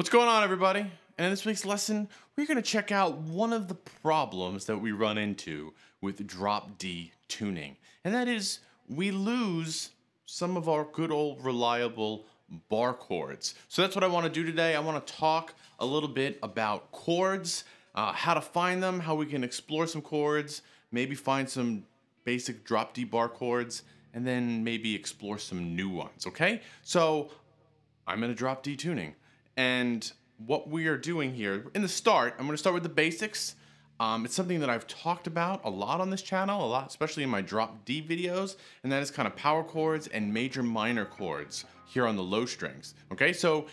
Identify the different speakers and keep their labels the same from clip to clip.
Speaker 1: What's going on, everybody? And in this week's lesson, we're going to check out one of the problems that we run into with drop D tuning. And that is we lose some of our good old reliable bar chords. So that's what I want to do today. I want to talk a little bit about chords, uh, how to find them, how we can explore some chords, maybe find some basic drop D bar chords, and then maybe explore some new ones, okay? So I'm in a drop D tuning. And what we are doing here, in the start, I'm gonna start with the basics. Um, it's something that I've talked about a lot on this channel, a lot, especially in my drop D videos, and that is kind of power chords and major minor chords here on the low strings. Okay, so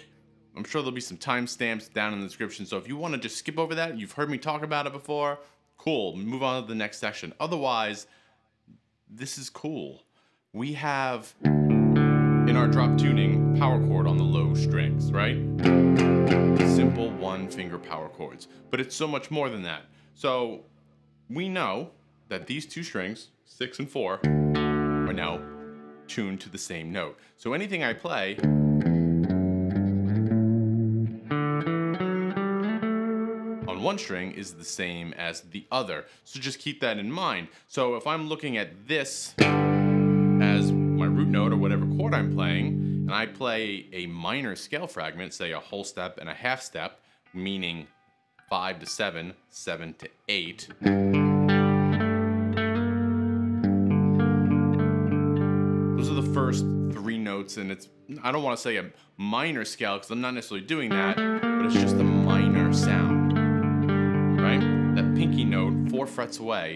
Speaker 1: I'm sure there'll be some timestamps down in the description. So if you want to just skip over that, you've heard me talk about it before, cool, move on to the next section. Otherwise, this is cool. We have in our drop tuning power chord on the low strings, right? Simple one finger power chords, but it's so much more than that. So we know that these two strings, six and four, are now tuned to the same note. So anything I play on one string is the same as the other. So just keep that in mind. So if I'm looking at this root note or whatever chord I'm playing, and I play a minor scale fragment, say a whole step and a half step, meaning five to seven, seven to eight. Those are the first three notes, and it's, I don't want to say a minor scale because I'm not necessarily doing that, but it's just a minor sound, right? That pinky note, four frets away,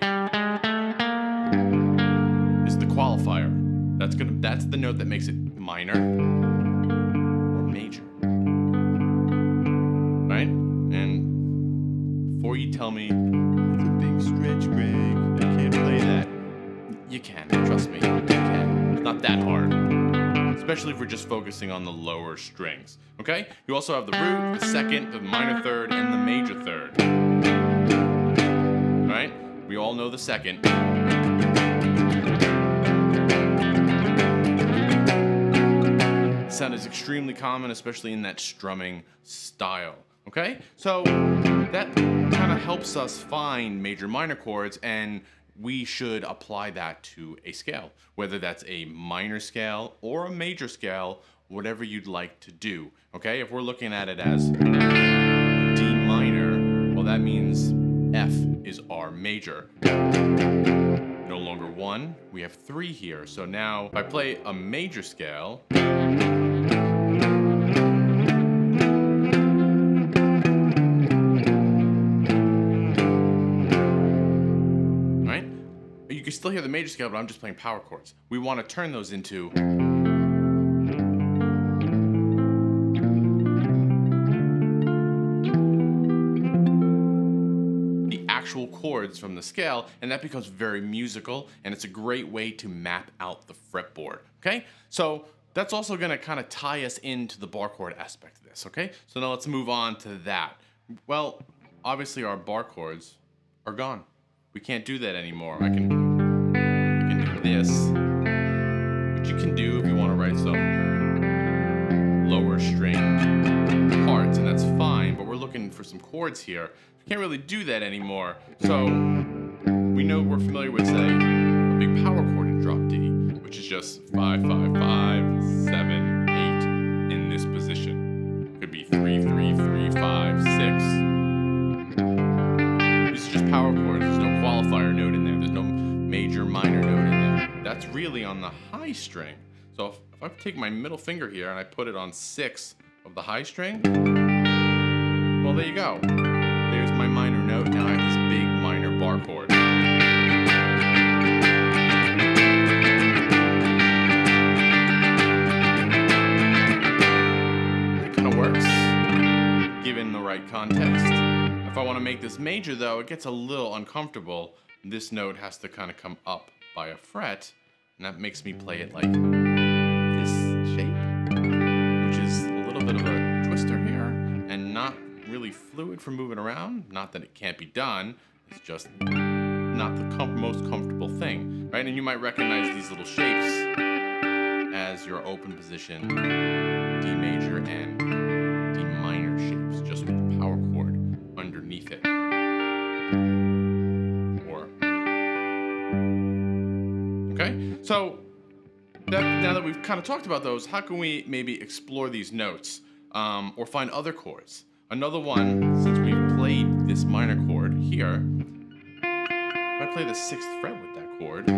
Speaker 1: is the qualifier. That's gonna, that's the note that makes it minor or major, right? And before you tell me, it's a big stretch, Greg, I can't play that. You can, trust me, you can. It's not that hard. Especially if we're just focusing on the lower strings. Okay? You also have the root, the second, the minor third, and the major third. Right? We all know the second. Sound is extremely common, especially in that strumming style. Okay? So that kind of helps us find major minor chords and we should apply that to a scale, whether that's a minor scale or a major scale, whatever you'd like to do. Okay, if we're looking at it as D minor, well, that means F is our major. No longer one, we have three here. So now if I play a major scale, still hear the major scale, but I'm just playing power chords. We want to turn those into the actual chords from the scale, and that becomes very musical, and it's a great way to map out the fretboard, okay? So that's also gonna kind of tie us into the bar chord aspect of this, okay? So now let's move on to that. Well, obviously our bar chords are gone. We can't do that anymore. I can this, which you can do if you want to write some lower string parts, and that's fine, but we're looking for some chords here. We can't really do that anymore. So we know we're familiar with, say, a big power chord in drop D, which is just five, five, five, seven, eight in this position. Could be three, three, three, five, six. These are just power chords. There's no qualifier note in there. There's no major, minor note that's really on the high string. So if, if I take my middle finger here and I put it on six of the high string, well, there you go. There's my minor note. Now I have this big minor bar chord. Given the right context. If I want to make this major, though, it gets a little uncomfortable. This note has to kind of come up by a fret, and that makes me play it like this shape, which is a little bit of a twister here, and not really fluid for moving around. Not that it can't be done, it's just not the com most comfortable thing, right? And you might recognize these little shapes as your open position D major and we've kind of talked about those, how can we maybe explore these notes um, or find other chords? Another one, since we've played this minor chord here, if I play the sixth fret with that chord,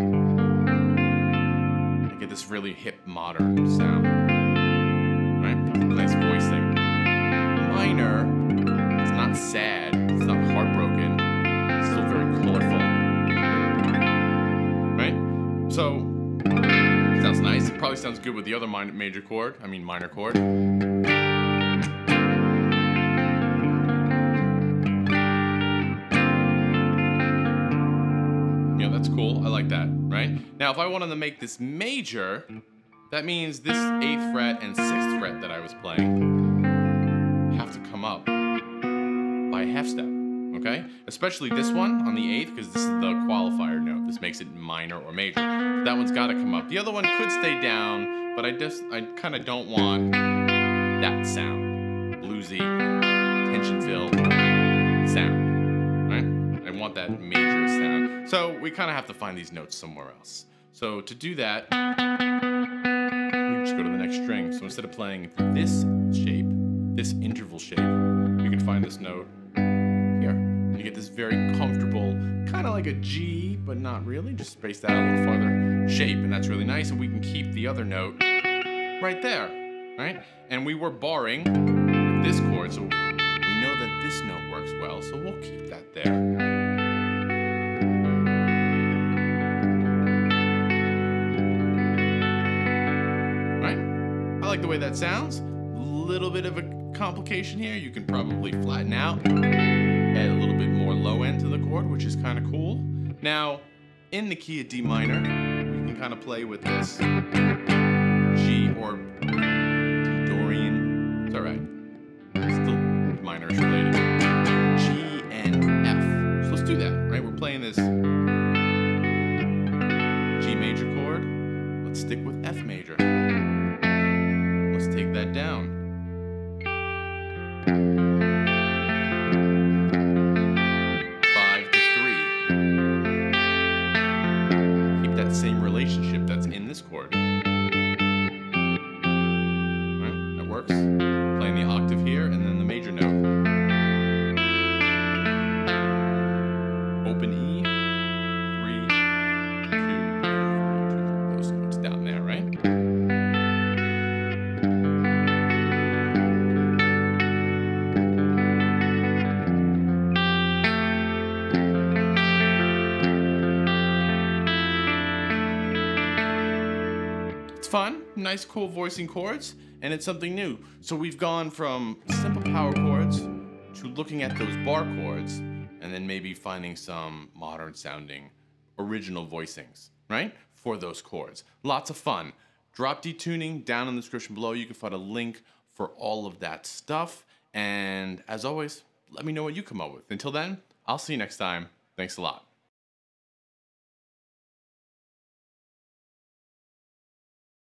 Speaker 1: I get this really hip modern sound. Right? Nice voicing. Minor, it's not sad, probably sounds good with the other minor, major chord, I mean minor chord. Yeah, that's cool. I like that, right? Now, if I wanted to make this major, that means this 8th fret and 6th fret that I was playing Especially this one on the 8th, because this is the qualifier note. This makes it minor or major. That one's got to come up. The other one could stay down, but I just, I kind of don't want that sound. Bluesy, tension-filled sound, right? I want that major sound. So we kind of have to find these notes somewhere else. So to do that, we just go to the next string. So instead of playing this shape, this interval shape, we can find this note you get this very comfortable, kind of like a G, but not really, just spaced out a little farther shape. And that's really nice. And we can keep the other note right there, right? And we were barring this chord, so we know that this note works well, so we'll keep that there. Right? I like the way that sounds. A little bit of a complication here. You can probably flatten out, which is kind of cool. Now, in the key of D minor, we can kind of play with this G or D Dorian. It's all right. Still minor is related. G and F. So let's do that, right? We're playing this fun, nice, cool voicing chords, and it's something new. So we've gone from simple power chords to looking at those bar chords and then maybe finding some modern sounding original voicings, right? For those chords. Lots of fun. Drop D tuning down in the description below. You can find a link for all of that stuff. And as always, let me know what you come up with. Until then, I'll see you next time. Thanks a lot.